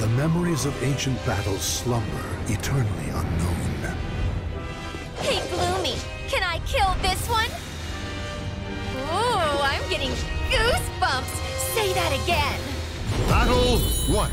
the memories of ancient battles slumber eternally unknown. Hey, Gloomy, can I kill this one? Ooh, I'm getting goosebumps. Say that again. Battle one.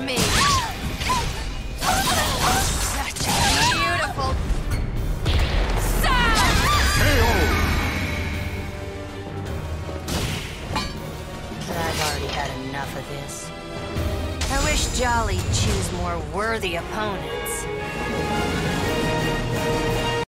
me. Such a beautiful sound! KO! I've already had enough of this. I wish Jolly choose more worthy opponents.